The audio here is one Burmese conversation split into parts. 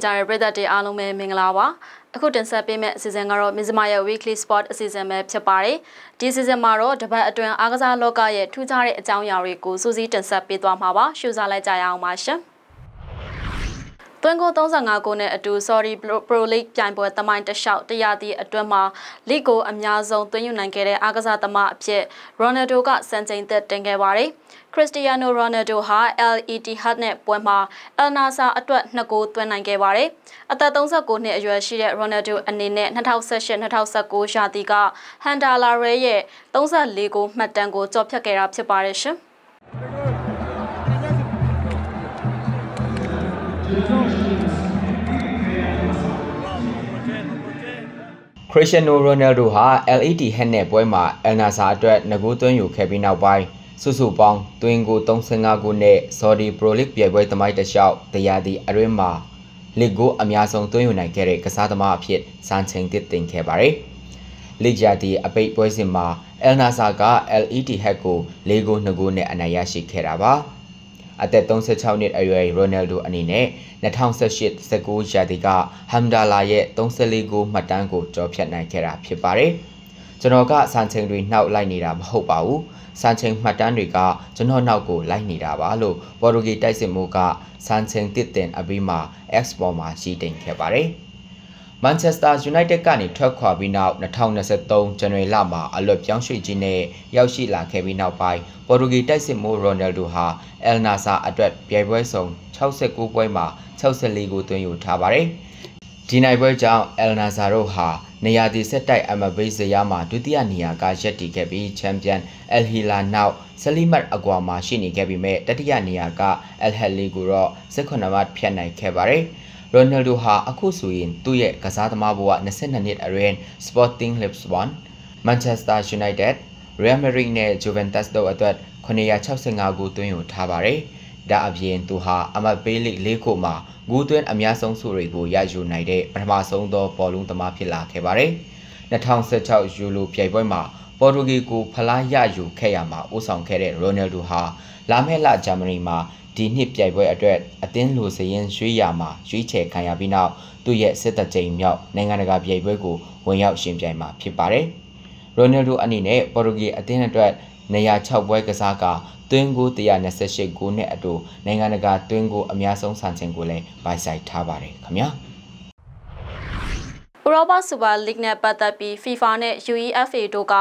နေကြတဲ့ပရိသတ်တွေအားလုံးပဲမင်္ဂလာပါအခုတင်ဆက်ပေးမယ့်အစီအစဉ်ကတော့မင်းစမရဲ့ Weekly Sport အစီအစဉ်ပဲဖြစ်ပါတယ်ဒီအစီအစဉ်မှာတော့တပတ်အတွင်းအားကစားလောကရဲ့ထူးခြားတဲ့အကြောင်းအရာတွေကိုစူးစီးတင်ဆက်ပေးသွားမှာပါရှုစားလိုက်ကြရအောင်ပါရှင် သွင်းကို35ကိုနဲ့အတူ Sorry Pro League ပြိုင်ပွဲသမိုင်းတလျှောက်တရားသည့်အတွင်းမှာလိကိုအများဆုံးသွင်းယူနိုင်ခဲ့တဲ့အားကစားသမားအဖြစ် Ronaldo ကစံချိန်သက်တင်ခဲ့ပါတယ်။ Cristiano Ronaldo ဟာ LED Hut နဲ့ပွဲမှာ El Nassr အတွက်2ဂိုးသွင်းနိုင်ခဲ့ပါတယ်။အသက်39နှစ်အရွယ်ရှိတဲ့ Ronaldo အနေနဲ့2018-2019ရာသီက Honda Lara ရဲ့34ဂိုးမှတ်တမ်းကိုကျော်ဖြတ်ခဲ့တာဖြစ်ပါတယ်ရှင်။ Cristiano Ronaldo ဟာ LED Head နဲ့ပွဲမှာ El Nassr အတွက်ငကိုးသွင်းယူခဲ့ပြီးနောက်ပိုင်းစုစုပေါင်းသွင်းကို35ခုနဲ့ Saudi Pro League ပြိုင်ပွဲသမိုင်းတလျှောက်တရားသည့်အတွင်းမှာလစ်ကိုအများဆုံးသွင်းယူနိုင်ခဲ့တဲ့ကစားသမားအဖြစ်စံချိန်သစ်တင်ခဲ့ပါတယ်။လစ်ရာသီအပိတ်ပွဲစဉ်မှာ El Nassr က LED Head ကို၄ဂိုး2ဂိုးနဲ့အနိုင်ရရှိခဲ့တာပါ။ အသက်36နှစ်အရွယ်ရိုနယ်ဒိုအနေနဲ့2018-19ရာသီကဟမ်ဒါလာရဲ့34ဂိုးမှတ်တမ်းကိုကျော်ဖြတ်နိုင်ခဲ့တာဖြစ်ပါတယ်။ကျွန်တော်ကစံချိန်တွေနှောက်လိုက်နေတာမဟုတ်ပါဘူး။စံချိန်မှတ်တမ်းတွေကကျွန်တော်နောက်ကိုလိုက်နေတာပါလို့ပေါ်တူဂီတိုက်စစ်မှုကစံချိန်တစ်တင်အပြီးမှာ X ပေါ်မှာရှိတင်ခဲ့ပါတယ်။ Manchester United ကနေထွက်ခွာပြီးနောက်2023ဇန်နဝါရီလမှာအလွတ်ပြောင်းရွှေ့ခြင်းနဲ့ရောက်ရှိလာခဲ့ပြီးနောက်ပိုင်းပေါ်တူဂီတိုက်စစ်မှုရိုနယ်ဒိုဟာ El Nassr အတွက်ပြိုင်ပွဲစုံ69ပွဲမှာ64ဂိုးသွင်းယူထားပါတယ်။ဒီနိုင်ပွဲကြောင့် El Nassr တို့ဟာနေရာဒီဆက်တိုက်အမဘေးဇယားမှာဒုတိယနေရာကရပ်တည်ခဲ့ပြီးချန်ပီယံ El Hilal နောက်ဆလီမတ်အကွာမှာရှိနေခဲ့ပြီးမဲ့တတိယနေရာက El Hilal ကိုတော့18မှတ်ဖြတ်နိုင်ခဲ့ပါတယ်။ ရိုနယ်ဒိုဟာအခုဆိုရင်သူ့ရဲ့ကစားသမားဘဝ22နှစ်အရွယ် Sporting Lisbon, Manchester United, Real Madrid နဲ့ Juventus တို့အတွက်965ဂိုးသွင်းယူထားပါတယ်။ဒါအပြင်သူဟာအမတ်ပေးလိ၄ခုမှာဂိုးသွင်းအများဆုံးစုတွေကိုရယူနိုင်တဲ့ပထမဆုံးသောဘောလုံးသမားဖြစ်လာခဲ့ပါတယ်။2016ယူရိုပြိုင်ပွဲမှာပေါ်တူဂီကိုဖလားရယူခဲ့ရမှာဦးဆောင်ခဲ့တဲ့ရိုနယ်ဒိုဟာလာမယ့်လဂျာမနီမှာ ဒီနှစ်ပြိုင်ပွဲအတွက်အသင်းလိုစရင်ရွှေ့ရမှာရွေးချယ်ခံရပြီးနောက်သူ့ရဲ့စစ်တပ်ချိန်မြောက်နိုင်ငံတကာပြိုင်ပွဲကိုဝင်ရောက်ရှင်ပြိုင်မှာဖြစ်ပါတယ်။ရိုနယ်ဒိုအနေနဲ့ပေါ်တူဂီအသင်းအတွက်နေရာ6ပွဲကစားကသွင်းကို128ဂိုးနဲ့အတူနိုင်ငံတကာသွင်းကိုအများဆုံးဆန်ချိန်ကိုလည်းပိုင်ဆိုင်ထားပါတယ်ခင်ဗျာ။ ဥရောပစူပါလိဂ်နဲ့ပတ်သက်ပြီး FIFA နဲ့ UEFA တို့က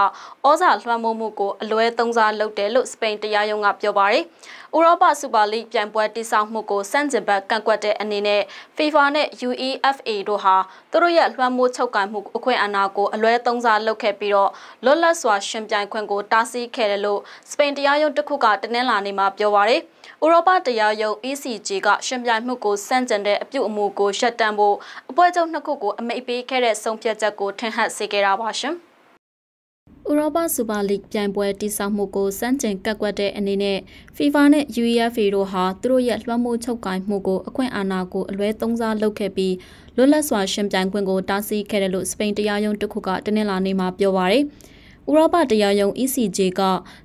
ဩဇာလွှမ်းမိုးမှုကိုအလွဲသုံးစားလုပ်တယ်လို့စပိန်တရားရုံးကပြောပါတယ်။ဥရောပစူပါလိဂ်ပြိုင်ပွဲတိစောက်မှုကိုစန့်ကျင်ဘက်ကန့်ကွက်တဲ့အနေနဲ့ FIFA နဲ့ UEFA တို့ဟာသူတို့ရဲ့လွှမ်းမိုးချုပ်ကိုင်မှုအခွင့်အာဏာကိုအလွဲသုံးစားလုပ်ခဲ့ပြီးတော့လွတ်လပ်စွာရှင်ပြိုင်ခွင့်ကိုတားဆီးခဲ့တယ်လို့စပိန်တရားရုံးတစ်ခုကတနင်္လာနေ့မှာပြောပါတယ်။ ဥရောပတရားရုံး ECJ ကရှင်ပြိုင်မှုကိုစန့်ကျင်တဲ့အပြုအမူကိုရပ်တန့်ဖို့အပွဲချုပ်နှစ်ခုကိုအမိန့်ပေးခဲ့တဲ့ဆုံးဖြတ်ချက်ကိုထင်ဟပ်စေခဲ့တာပါရှင်။ဥရောပစူပါလိဂ်ပြိုင်ပွဲတိစောက်မှုကိုစန့်ကျင်ကန့်ကွက်တဲ့အနေနဲ့ FIFA နဲ့ UEFA တို့ဟာသူတို့ရဲ့လွှမ်းမိုးချုပ်ကိုင်မှုကိုအခွင့်အာဏာကိုအလွဲသုံးစားလုပ်ခဲ့ပြီးလွတ်လပ်စွာရှင်ပြိုင်ခွင့်ကိုတားဆီးခဲ့တယ်လို့စပိန်တရားရုံးတစ်ခုကတနင်္လာနေ့မှာပြောပါရယ်။ ဥရောပတရားရုံး ECJ က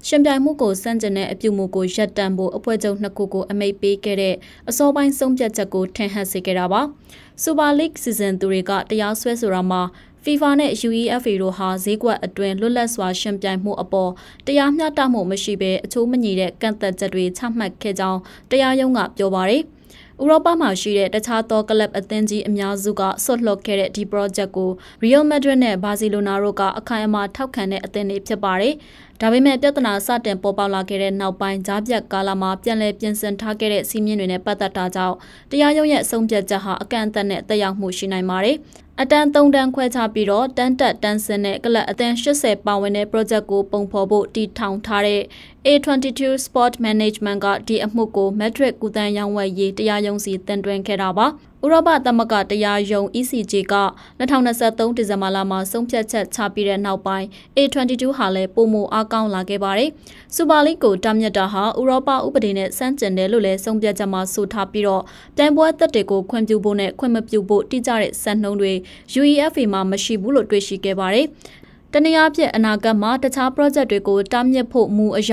ရှင်ပြိုင်မှုကိုစန့်ကျင်တဲ့အပြုမှုကိုရပ်တန့်ဖို့အဖွဲ့ချုပ်နှစ်ခုကိုအမိန့်ပေးခဲ့တဲ့အစောပိုင်းဆုံးဖြတ်ချက်ကိုထင်ဟပ်စေခဲ့တာပါ။ Super League စီဇန်သူတွေကတရားစွဲဆိုတာမှာ FIFA နဲ့ UEFA တို့ဟာဈေးကွက်အတွင်းလွတ်လပ်စွာရှင်ပြိုင်မှုအပေါ်တရားမျှတမှုမရှိဘဲအချိုးမညီတဲ့ကန့်သက်ချက်တွေချမှတ်ခဲ့ကြောင်းတရားရုံးကပြောပါရယ်။ ဥရောပမှာရှိတဲ့တခြားသောကလပ်အသင်းကြီးအများစုကဆွတ်လွှတ်ခဲ့တဲ့ဒီ project ကို Real Madrid နဲ့ Barcelona တို့ကအခိုင်အမာထောက်ခံတဲ့အသင်းတွေဖြစ်ပါတယ်။ဒါပေမဲ့ပြဿနာစတင်ပေါ်ပေါက်လာခဲ့တဲ့နောက်ပိုင်းဂျားပြတ်ကာလမှာပြန်လည်ပြင်ဆင်ထားခဲ့တဲ့စီးမြင့်တွေနဲ့ပတ်သက်တာကြောင့်တရားရုံးရဲ့အဆုံးဖြတ်ချက်ဟာအကန့်အသတ်နဲ့တက်ရောက်မှုရှိနိုင်ပါတယ်။အတန်း၃တန်းခွဲခြားပြီးတော့တန်းတက်တန်းစင်တဲ့ကလပ်အသင်း80ပါဝင်တဲ့ project ကိုပုံဖော်ဖို့တည်ထောင်ထားတဲ့ A22 Sport Management ကဒီအမှုကို Madrid ကုသန်းရောင်းဝယ်ရေးတရားရုံးစီတင်သွင်းခဲ့တာပါ။ဥရောပသမဂ္ဂတရားရုံး ECJ က2023ဒီဇင်ဘာလမှာဆုံးဖြတ်ချက်ချပြီးတဲ့နောက်ပိုင်း A22 ဟာလည်းပုံမအားကောင်းလာခဲ့ပါတယ်။စူပါလိကိုတာမြတ်တာဟာဥရောပဥပဒေနဲ့စန့်ကျင်တယ်လို့လည်းဆုံးဖြတ်ချက်မှာဆိုထားပြီးတော့ပြိုင်ပွဲသက်တွေကိုခွင့်ပြုဖို့နဲ့ခွင့်မပြုဖို့တိကျတဲ့စံနှုန်းတွေ UEFA မှာမရှိဘူးလို့တွေ့ရှိခဲ့ပါတယ်။ဒ တနည်းအားဖြင့်အနာဂတ်မှာတခြား project တွေကိုတားမြစ်ဖို့မူအရ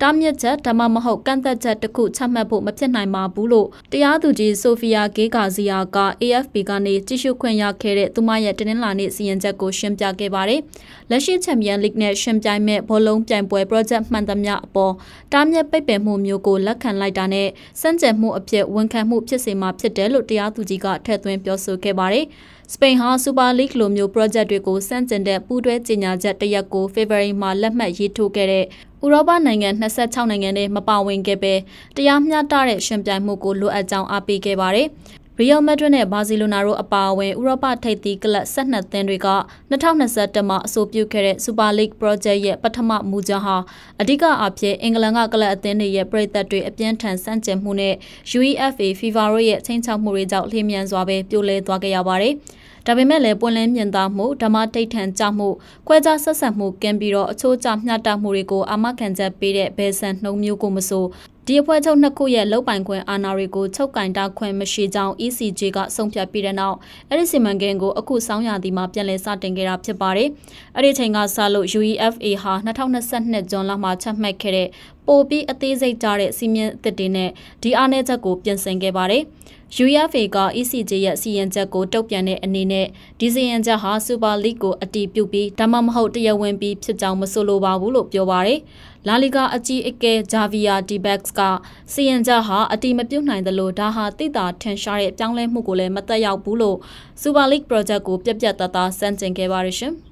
တားမြစ်ချက်ဒါမှမဟုတ်ကန့်သက်ချက်တစ်ခုချမှတ်ဖို့မဖြစ်နိုင်ပါဘူးလို့တရားသူကြီးဆိုဖီယာဂေဂါဇီယာက AFP ကနေကြည့်ရှုခွင့်ရခဲ့တဲ့သူမရဲ့တနင်္လာနေ့စီရင်ချက်ကိုရှင်းပြခဲ့ပါတယ်။လက်ရှိချန်ပီယံလိဂ်နဲ့ရှင်ပြိုင်မဲ့ဘောလုံးပြိုင်ပွဲ project မှန်သမျှအပေါ်တားမြစ်ပိတ်ပင်မှုမျိုးကိုလက်ခံလိုက်တာနဲ့စန့်ကျင်မှုအဖြစ်ဝန်ခံမှုဖြစ်စေမှာဖြစ်တယ်လို့တရားသူကြီးကထည့်သွင်းပြောဆိုခဲ့ပါတယ်။ စပိန်ဟာစူပါလိဂ်လိုမျိုး project တွေကိုစန့်ကျင်တဲ့ပူးတွဲကြေညာချက်တရက်ကို February မှာလက်မှတ်ရေးထိုးခဲ့တဲ့ဥရောပနိုင်ငံ26နိုင်ငံနဲ့မပါဝင်ခဲ့ပဲတရားမျှတတဲ့ရှင်ပြိုင်မှုကိုလိုအပ်ကြောင်းအားပေးခဲ့ပါတယ်။ Real Madrid နဲ့ Barcelona တို့အပါအဝင်ဥရောပထိပ်သီးကလပ်12သင်းတွေက2021မှာအဆိုပြုခဲ့တဲ့ Super League Project ရဲ့ပထမမူကြမ်းဟာအဓိကအဖြစ်အင်္ဂလန်ကကလပ်အသင်းတွေရဲ့ပြည်သက်တွေအပြင်းထန်စန့်ကျင်မှုနဲ့ UEFA FIFA တို့ရဲ့ချိန်ချောက်မှုတွေကြောင့်လျင်မြန်စွာပဲပြိုလဲသွားခဲ့ရပါတယ်။ ဒါပေမဲ့လည်းပွင့်လင်းမြင်သာမှုဓမ္မတိတ်ထန်ကြမှုခွဲခြားဆက်ဆံမှုကင်းပြီးတော့အချိုးကျမျှတမှုတွေကိုအာမခံချက်ပေးတဲ့ဘယ်ဆန်နှုံမျိုးကိုမဆိုဒီအဖွဲ့ချုပ်နှစ်ခုရဲ့လုံပိုင်ခွင့်အာဏာတွေကိုချုပ်ကင်တာခွင့်မရှိကြောင်း ECJ ကဆုံးဖြတ်ပြီးတဲ့နောက်အဲ့ဒီစီမံကိန်းကိုအခုစောင်းရသည်မှာပြန်လည်စတင်ခဲ့တာဖြစ်ပါတယ်။အဲ့ဒီချိန်ကစလို့ UEFA ဟာ2022ဇွန်လမှာချမှတ်ခဲ့တဲ့ပိုပြီးအသေးစိတ်ကြတဲ့စီမံသစ်တွေနဲ့ဒီအားနည်းချက်ကိုပြင်ဆင်ခဲ့ပါတယ်။ UFA က ECJ ရဲ့စီရင်ချက်ကိုတုတ်ပြန်တဲ့အနေနဲ့ဒီစီရင်ချက်ဟာ Super League ကိုအတီးပြုတ်ပြီးဒါမှမဟုတ်တရားဝင်ပြီးဖြစ်ကြောင်းမဆိုလိုပါဘူးလို့ပြောပါရယ်။ လာလီဂါအကြီးအကဲဂျာဗီယာဒီဘက်စ်ကစီရင်ချက်ဟာအတီးမပြုတ်နိုင်သလိုဒါဟာတိတာထင်ရှားတဲ့ပြောင်းလဲမှုကိုလည်းမသက်ရောက်ဘူးလို့ Super League Project ကိုပြက်ပြက်သားသားစန့်ကျင်ခဲ့ပါရရှင်။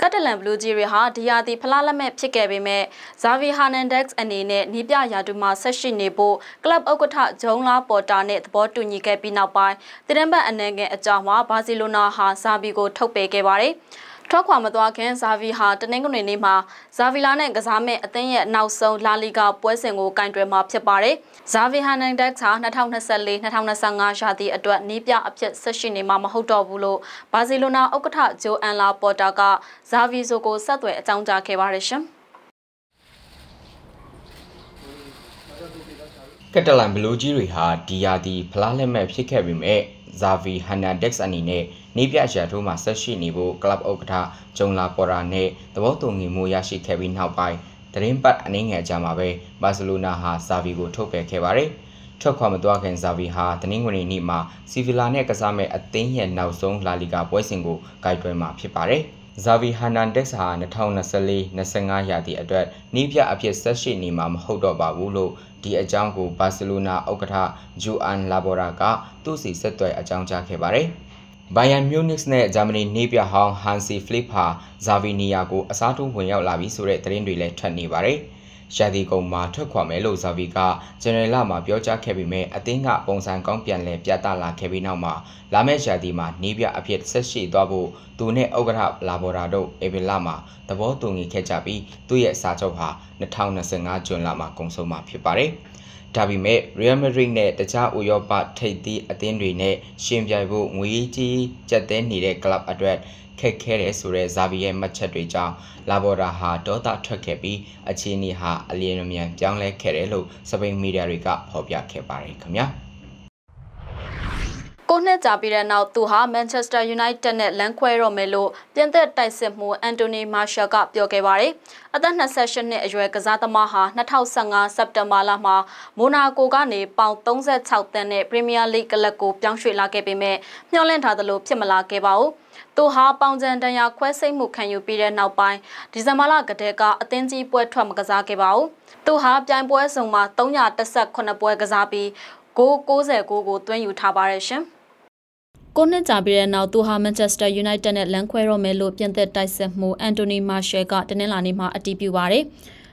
ကက်တလန်ဘလူးဂျီတွေဟာဒီယာတီဖလားလက်မဲ့ဖြစ်ခဲ့ပေမဲ့ဇာဗီဟာနန်ဒက်စ်အနေနဲ့နီးပြရာတူမှာဆက်ရှိနေဖို့ကလပ်ဥက္ကဋ္ဌဂျုံလာပေါ်တာနဲ့သဘောတူညီခဲ့ပြီးနောက်ပိုင်းတရင်ဘတ်အနေငယ်အကြောင်းမှာဘာစီလိုနာဟာဇာဗီကိုထုတ်ပေးခဲ့ပါတယ်။ ထွက်ခွာမသွားခင်ဇာဗီဟာတနင်္ဂနွေနေ့မှာဇာဗီလာနဲ့ကစားမဲ့အသင်းရဲ့နောက်ဆုံးလာလီဂါပွဲစဉ်ကိုကင်တွယ်မှာဖြစ်ပါတယ်။ဇာဗီဟာနန်ဒက်ဟာ2024-2025ရာသီအတွက်နီးပြအဖြစ်ဆက်ရှိနေမှာမဟုတ်တော့ဘူးလို့ဘာစီလိုနာဥက္ကဋ္ဌဂျိုအန်လာပေါ်တာကဇာဗီဆိုကိုဆက်သွယ်အကြောင်းကြားခဲ့ပါတယ်ရှင်။ကက်တလန်ဘလူးကြီးတွေဟာဒီယာဒီဖလားလက်မဲ့ဖြစ်ခဲ့ပေမဲ့ ဇာဗီဟန်နာဒက်စ်အနေနဲ့နေပြရာထိုးမှာဆက်ရှိနေဖို့ကလပ်ဥက္ကဋ္ဌဂျုံလာပေါ်ရာနဲ့သဘောတူညီမှုရရှိခဲ့ပြီးနောက်ပိုင်းတရင်ပတ်အနည်းငယ်ကြာမှာပဲဘာစီလိုနာဟာဇာဗီကိုထုတ်ပယ်ခဲ့ပါတယ်။ထွက်ခွာမသွားခင်ဇာဗီဟာတနင်္ဂနွေနေ့မှာစီဗီလာနဲ့ကစားမဲ့အသင်းရဲ့နောက်ဆုံးလာလီဂါပွဲစဉ်ကိုဂိုက်တွဲမှာဖြစ်ပါတယ်။ ဇာဗီဟန်နန်ဒက်စ်ဟာ2024-25ရာသီအတွက်နီးပြအဖြစ်ဆက်ရှိနေမှာမဟုတ်တော့ပါဘူးလို့ဒီအကြောင်းကိုဘာစီလိုနာဥက္ကဋ္ဌဂျူအန်လာဘော်ရာကသူ့စီဆက်သွယ်အကြောင်းကြားခဲ့ပါတယ်။ဘိုင်ယန်မြူနစ်နဲ့ဂျာမနီနေပြဟောင်းဟန်စီဖလစ်ဟာဇာဗီနီယာကိုအစားထိုးဝင်ရောက်လာပြီဆိုတဲ့သတင်းတွေလည်းထွက်နေပါတယ်။ ရှာဒီကုံမှာထွက်ခွာမယ်လို့ဇာဗီကဂျန်နယ်လာမှာပြောကြားခဲ့ပေမဲ့အသင်းကပုံစံကောင်းပြန်လဲပြသလာခဲ့ပြီးနောက်မှာလာမယ့်ရှာဒီမှာနေပြအဖြစ်ဆက်ရှိသွားဖို့သူနဲ့ဥက္ကဋ္ဌလာဘော်ရာတို့အေဗီလာမှာသဘောတူညီခဲ့ကြပြီးသူ့ရဲ့စာချုပ်ဟာ2025ဇွန်လမှာကုန်ဆုံးမှာဖြစ်ပါတယ်။ဒါပေမဲ့ Real Madrid နဲ့တခြားဥရောပထိပ်သီးအသင်းတွေနဲ့ရှင်ပြိုင်ဖို့ငွေကြီးကျပ်သိမ်းနေတဲ့ကလပ်အတွက် ခက်ခဲတယ်ဆိုတဲ့ဇာဗီရဲ့မှတ်ချက်တွေကြောင့်လာဘော်ဒါဟာဒေါသထွက်ခဲ့ပြီးအခြေအနေဟာအလျင်အမြန်ပြောင်းလဲခဲ့တယ်လို့စပိန်မီဒီယာတွေကဖော်ပြခဲ့ပါတယ်ခင်ဗျာကိုနှစ်ကြာပြီးတဲ့နောက်သူဟာ Manchester United နဲ့လမ်းခွဲတော့မယ်လို့ပြင်သစ်တိုက်စစ်မှုအန်တိုနီမာရှယ်ကပြောခဲ့ပါတယ်။အသက်28နှစ်အရွယ်ကစားသမားဟာ2015စက်တင်ဘာလမှာမိုနာကိုကနေပေါင်36တန်းနဲ့ Premier League ကလပ်ကိုပြောင်းရွှေ့လာခဲ့ပေမဲ့မျှော်လင့်ထားသလိုဖြစ်မလာခဲ့ပါဘူး။ သူဟာပေါင်ချန်တန်ရာခွဲစိတ်မှုခံယူပြီးတဲ့နောက်ပိုင်းဒီဇင်ဘာလကတည်းကအသင်းကြီးပွဲထွက်မကစားခဲ့ပါဘူး။သူဟာပြိုင်ပွဲစုံမှာ318ပွဲကစားပြီးဂိုး69ကိုသွင်းယူထားပါတယ်ရှင်။ကိုနှစ်ကြာပြီးတဲ့နောက်သူဟာ Manchester United နဲ့လမ်းခွဲတော့မယ်လို့ပြင်သစ်တိုက်စစ်မှု Anthony Martial ကတနင်္လာနေ့မှာအတည်ပြုပါတယ်။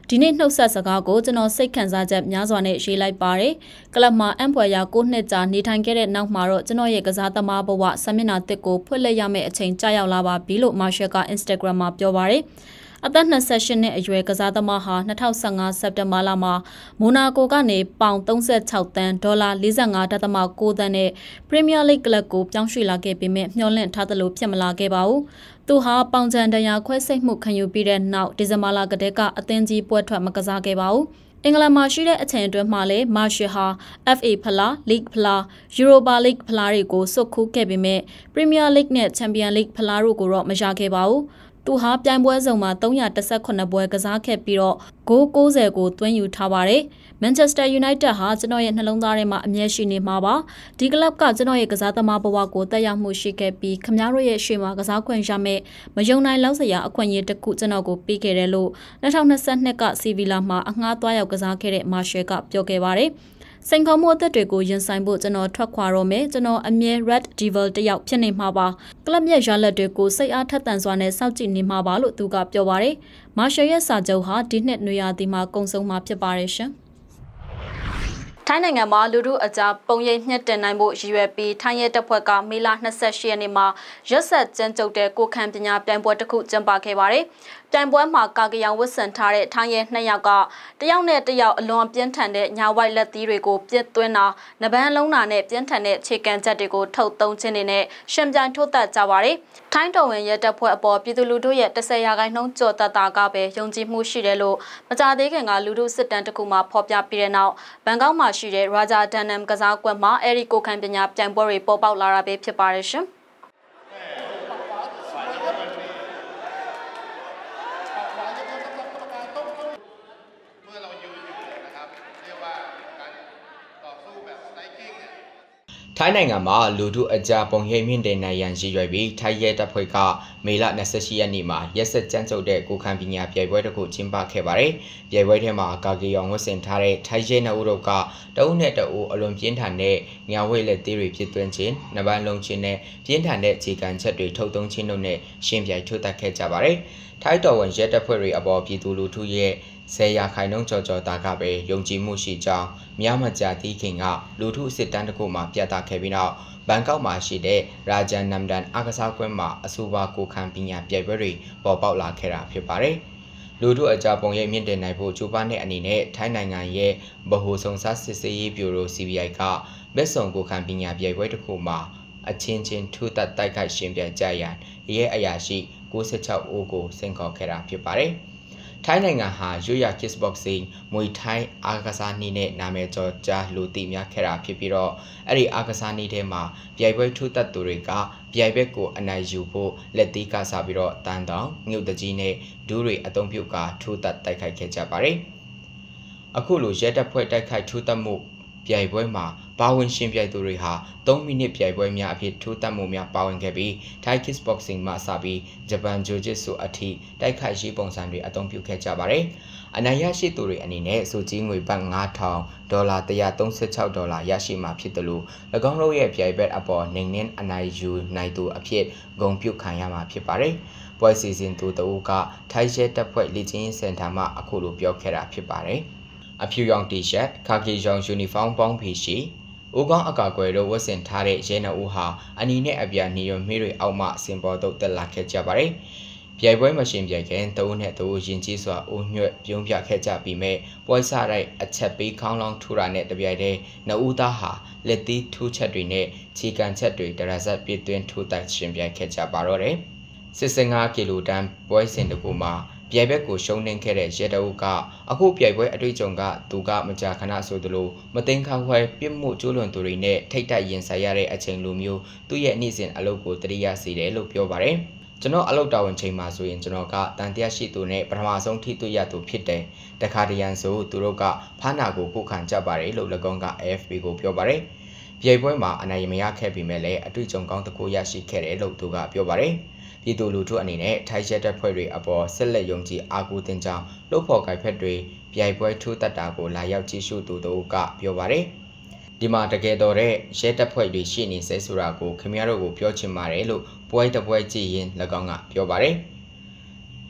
ဒီနေ့နှုတ်ဆက်စကားကိုကျွန်တော်စိတ်ခံစားချက်များစွာနဲ့ရေးလိုက်ပါတယ်။ကလပ်မှာအံဖွယ်ရာ9နှစ်ကြာနေထိုင်ခဲ့တဲ့နောက်မှာတော့ကျွန်တော်ရဲ့ကစားသမားဘဝဆမျက်နှာတစ်ကိုဖွင့်လှစ်ရမယ့်အချိန်ကြာရောက်လာပါပြီလို့ Martial က Instagram မှာပြောပါတယ်။ အသက်28နှစ်အရွယ်ကစားသမားဟာ2015စက်တင်ဘာလမှာမိုနာကိုကနေပေါင်36တန်းဒေါ်လာ45.6သန်းနဲ့ပရီးမီးယားလိဂ်ကလပ်ကိုပြောင်းရွှေ့လာခဲ့ပေမဲ့မျှော်လင့်ထားသလိုဖြစ်မလာခဲ့ပါဘူး။သူဟာပေါင်ချန်တရားခွဲစိတ်မှုခံယူပြီးတဲ့နောက်ဒီဇင်ဘာလကတည်းကအသင်းကြီးပွဲထွက်မကစားခဲ့ပါဘူး။အင်္ဂလန်မှာရှိတဲ့အချိန်အတွင်းမှာလည်းမာရှယ်ဟာ FA ဖလား League ဖလား Europa League ဖလားတွေကိုစုခူးခဲ့ပေမဲ့ Premier League နဲ့ Champion League ဖလားတို့ကိုတော့မရခဲ့ပါဘူး။ သူဟာပြိုင်ပွဲစုံမှာ318ပွဲကစားခဲ့ပြီးတော့ဂိုး90ကိုသွင်းယူထားပါတယ်။ Manchester United ဟာကျွန်တော်ရဲ့နှလုံးသားထဲမှာအမြဲရှိနေမှာပါ။ဒီကလပ်ကကျွန်တော်ရဲ့ကစားသမားဘဝကိုတက်ရောက်မှုရှိခဲ့ပြီးခမားတို့ရဲ့ရှေ့မှာကစားခွင့်ရမယ့်မယုံနိုင်လောက်စရာအခွင့်အရေးတစ်ခုကျွန်တော်ကိုပေးခဲ့တယ်လို့2022ကစီဗီလာမှာအငှားသွားရောက်ကစားခဲ့တဲ့မာရှယ်ကပြောခဲ့ပါတယ်။ စိန်ခေါ်မှုအသက်တွေကိုရင်ဆိုင်ဖို့ကျွန်တော်ထွက်ခွာတော့မယ်ကျွန်တော်အမြဲ Red Devil တယောက်ဖြစ်နေမှာပါကလပ်ရဲ့ရလက်တွေကိုစိတ်အားထက်သန်စွာနဲ့စောင့်ကြည့်နေမှာပါလို့သူကပြောပါတယ်မာရှယ်ရဲ့စာချုပ်ဟာဒီနှစ်နွေရာသီမှာကုန်ဆုံးမှာဖြစ်ပါတယ်ရှင်ထိုင်းနိုင်ငံမှာလူထုအကြားပုံရိပ်ညှက်တင်နိုင်ဖို့ရည်ရွယ်ပြီးထိုင်းရဲတပ်ဖွဲ့ကမေလ28ရက်နေ့မှာရက်ဆက်ကျန်းကျုပ်တဲ့ကိုခံပညာပြိုင်ပွဲတစ်ခုကျင်းပခဲ့ပါတယ် ပြိုင်ပွဲမှာကာကယံဝတ်ဆင်ထားတဲ့ထိုင်းရဲနှစ်ယောက်ကတယောက်နဲ့တယောက်အလွန်ပြင်းထန်တဲ့ညာဝိုက်လက်သီးတွေကိုပြစ်သွင်းတာနပန်းလုံးနာနဲ့ပြင်းထန်တဲ့ခြေကန်ချက်တွေကိုထုတ်သုံးခြင်းတွေနဲ့ရှင်ပြိုင်ထိုးသက်ကြပါတယ်။ထိုင်းတော်ဝင်ရဲတပ်ဖွဲ့အပေါ်ပြည်သူလူထုရဲ့10ရာခိုင်နှုန်းကျော်သက်တာကပဲယုံကြည်မှုရှိတယ်လို့မကြသေးခင်ကလူထုစစ်တမ်းတစ်ခုမှဖော်ပြပြီးတဲ့နောက်ဘန်ကောက်မှာရှိတဲ့ရာဂျာဒန်နမ်ကစားကွက်မှာအဲဒီကိုခံပညာပြိုင်ပွဲတွေပေါ်ပေါက်လာတာပဲဖြစ်ပါတယ်ရှင်။ ထိုင်းနိုင်ငံမှာလူထုအကြပုံရိပ်မြင့်တင်နိုင်ရန်ရည်ရွယ်ပြီးထိုင်းရဲတပ်ဖွဲ့ကမေလ28ရက်နေ့မှာရက်ဆက်ကြမ်းကြုတ်တဲ့ကိုခံပညာပြိုင်ပွဲတစ်ခုကျင်းပခဲ့ပါတယ်။ပြိုင်ပွဲထဲမှာကာဂီယောင်ဝတ်ဆင်ထားတဲ့ထိုင်းရဲနှစ်ဦးတို့ကတအုပ်နဲ့တအုပ်အလွန်ပြင်းထန်တဲ့ညာဝဲလက်သေးတွေဖြစ်သွင်းခြင်း၊နပန်းလုံးခြင်းနဲ့ပြင်းထန်တဲ့ခြေကန်ချက်တွေထုတ်သုံးခြင်းတို့နဲ့ရှင်းပြိုင်ထိုးတက်ခဲ့ကြပါတယ်။ထိုင်းတော်ဝင်ရဲတပ်ဖွဲ့တွေအပေါ်ပြည်သူလူထုရဲ့ ဆယ်ရာခိုင်နှုန်းကျော်ကျော်တာကပဲယုံကြည်မှုရှိကြောင်းမြမကြသီးခင်ကလူထုစစ်တမ်းတစ်ခုမှပြသခဲ့ပြီးနောက်ဘန်ကောက်မှာရှိတဲ့ရာဂျန်နမ်ဒန်အားကစားကွင်းမှာအဆိုပါကိုခံပညာပြိုင်ပွဲတွေပေါ်ပေါက်လာခဲ့တာဖြစ်ပါတယ်။လူထုအကြပုံရိပ်မြင့်တင်နိုင်ဖို့ကြိုးပမ်းတဲ့အနေနဲ့ထိုင်းနိုင်ငံရဲ့ဗဟိုစုံစမ်းစစ်ဆေးရေးဗျူရို CBI ကမက်ဆုံကိုခံပညာပြိုင်ပွဲတစ်ခုမှာအချင်းချင်းထူးတက်တိုက်ခိုက်ရှင်ပြိုင်ကြရန်ရဲအရာရှိ96ဦးကိုစင်ခေါ်ခဲ့တာဖြစ်ပါတယ်။ ထိုင်းနိုင်ငံဟာရွရ kickboxing မွေထိုင်းအားကစားနည်းနဲ့နာမည်ကျော်ကြားလူသိများခဲ့တာဖြစ်ပြီးတော့အဲ့ဒီအားကစားနည်းထဲမှာပြိုင်ပွဲထူးသက်သူတွေကပြိုင်ဘက်ကိုအနိုင်ယူဖို့လက်သီးကစားပြီးတော့တန်းတောင်ငုတ်တကြီးနဲ့ဒူးတွေအုံပြုတ်ကထူးသက်တိုက်ခိုက်ခဲ့ကြပါတယ်အခုလိုရဲတပ်ဖွဲ့တိုက်ခိုက်ထူးသက်မှု ပြိုင်ပွဲမှာပါဝင်ရှင်ပြိုင်သူတွေဟာ3မိနစ်ပြိုင်ပွဲများအဖြစ်ထိုးတက်မှုများပါဝင်ခဲ့ပြီး Thai Kickboxing မှစပြီးဂျပန် Jiu-Jitsu အထိတိုက်ခိုက်ရေးပုံစံတွေအသုံးပြုခဲ့ကြပါတယ်။အနိုင်ရရှိသူတွေအနေနဲ့စုကြီးငွေဘတ်9000ဒေါ်လာ136ဒေါ်လာရရှိမှာဖြစ်တယ်လို့၎င်းတို့ရဲ့ပြိုင်ဘက်အပေါ်နိုင်နှင်းအနိုင်ယူနိုင်သူအဖြစ်ဂုဏ်ပြုခံရမှာဖြစ်ပါတယ်။ပွဲစီစဉ်သူတအုပ်ကထိုင်းရဲတပ်ဖွဲ့လေ့ကျင့်ရေးစင်တာမှအခုလိုပြောခဲ့တာဖြစ်ပါတယ်။ အဖြူရောင်တီရှပ်ခါကီရောင်ယူနီဖောင်းပေါင်းဖီရှိဦးကောင်းအကာကွယ်တို့ဝတ်ဆင်ထားတဲ့ရဲနှအုပ်ဟာအနီနဲ့အပြာနေရမေးတွေအောက်မှစင်ပေါ်တော့တက်လာခဲ့ကြပါတယ်။ပြိုင်ပွဲမရှင်ပြိုင်ခင်တဦးနဲ့တဦးရင်ကြီးစွာအိုးညွတ်ပြုံးပြခဲ့ကြပြီးမဲ့ပွဲစားတိုင်းအချက်ပေးခေါင်းလောင်းထူတာနဲ့တပြိုင်တည်းနှအုပ်သားဟာလက်သီးထူးချက်တွေနဲ့ခြေကန်ချက်တွေတရဇက်ပြည့်သွင်းထူတိုက်ရှင်ပြိုင်ခဲ့ကြပါတော့တယ်။စစ်စင်5ကီလိုတန်ပွဲစဉ်တကူမှာ ပြိုင်ဘက်ကိုရှုံးနှင်းခဲ့တဲ့ရဲတအုပ်ကအခုပြိုင်ပွဲအတွေ့အကြုံကသူကမကြာခဏဆိုသလိုမသိမ်းခါခွဲပြစ်မှုကျူးလွန်သူတွေနဲ့ထိတ်တိုက်ရင်ဆိုင်ရတဲ့အချိန်လိုမျိုးသူ့ရဲ့နေ့စဉ်အလုပ်ကိုတရိယာစေတယ်လို့ပြောပါတယ်ကျွန်တော်အလုပ်တာဝန်ချိန်မှာဆိုရင်ကျွန်တော်ကတန်တရားရှိသူနဲ့ပထမဆုံးထိတွေ့ရသူဖြစ်တယ်။တခါတရံဆိုသူတို့ကဖားနာကိုခုခံကြပါတယ်လို့၎င်းက AFP ကိုပြောပါတယ်။ပြိုင်ပွဲမှာအနိုင်မရခဲ့ပေမဲ့လည်းအတွေ့အကြုံကောင်းတစ်ခုရရှိခဲ့တယ်လို့သူကပြောပါတယ်။ ပြည်သူလူထုအနေနဲ့ထိုင်းရဲတပ်ဖွဲ့တွေအပေါ်ဆက်လက်ယုံကြည်အားကိုးတင်ကြောင်းလှုပ်ဖော်ကိုင်ဖက်တွေပြိုင်ပွဲထိုးတက်တာကိုလာရောက်ကြည့်ရှုသူတို့ကပြောပါတယ်ဒီမှာတကယ်တော့တဲ့ရဲတပ်ဖွဲ့တွေရှိနေစေဆိုတာကိုခင်ဗျားတို့ကိုပြောချင်ပါတယ်လို့ပွဲတစ်ပွဲကြည့်ရင်၎င်းကပြောပါတယ်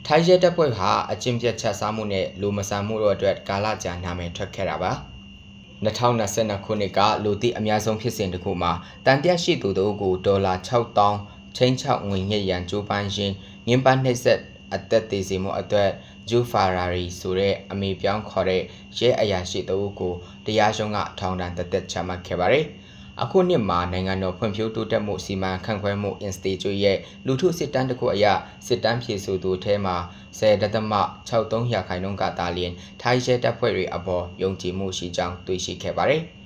ထိုင်းရဲတပ်ဖွဲ့ဟာအကျင့်ပြတ်ချက်စားမှုနဲ့လူမဆန်မှုတို့အတွက်ကာလကြာနာမည်ထွက်ခဲ့တာပါ2022ခုနှစ်ကလူသိအများဆုံးဖြစ်စဉ်တစ်ခုမှာတန်တရားရှိသူတို့ကိုဒေါ်လာ6000 ချင်းချောက်ငွေညက်ရန်ကြိုးပမ်းရင်းငင်းပန်းနှိပ်စက်အသက်သေးစေမှုအတွက်ဂျူဖာရာရီဆိုတဲ့အမေပြောင်းခေါ်တဲ့ရဲအရာရှိတအုပ်ကိုတရားရုံးကထောင်ဒဏ်တစ်သက်ချမှတ်ခဲ့ပါတယ်။အခုနှစ်မှာနိုင်ငံတော်ဖွံ့ဖြိုးတိုးတက်မှုစီမံခန့်ခွဲမှု Institute ရဲ့လူထုစစ်တမ်းတစ်ခုအရစစ်တမ်းဖြည့်ဆိုသူထဲမှာ10.63ရာခိုင်နှုန်းကသာလျှင်ထိုင်းရဲတပ်ဖွဲ့တွေအပေါ်ယုံကြည်မှုရှိကြောင်းတွေ့ရှိခဲ့ပါတယ်။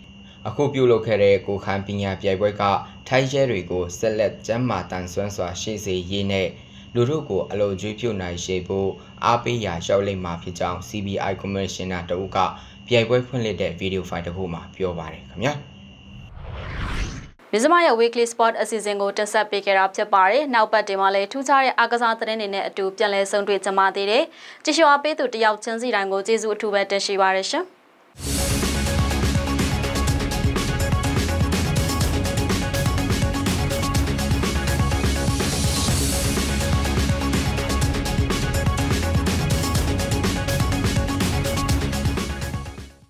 အခုပြုလုပ်ခဲ့တဲ့ကိုခန်းပညာပြိုင်ပွဲကထိုင်းရဲတွေကိုဆက်လက်ကျန်းမာတန်ဆွမ်းစွာရှေ့စေရေးနဲ့လူထုကိုအလို့ကျွေးပြုနိုင်ရှိဖို့အားပေးရာရောက်လိမ့်မှာဖြစ်ကြောင်း CBI Commissioner တဦးကပြိုင်ပွဲဖွင့်လှစ်တဲ့ဗီဒီယိုဖိုင်တစ်ခုမှာပြောပါတယ်ခင်ဗျာမြစမရဲ့ weekly sport အစီအစဉ်ကိုတင်ဆက်ပေးခဲ့တာဖြစ်ပါတယ်။နောက်ပတ်တင်မှာလည်းထူးခြားတဲ့အားကစားသတင်းတွေနဲ့အတူပြန်လည်ဆုံတွေ့ကြပါသေးတယ်။ကြည့်ရှုအားပေးသူတယောက်ချင်းစီတိုင်းကိုကျေးဇူးအထူးပဲတင်ရှိပါရရှင်။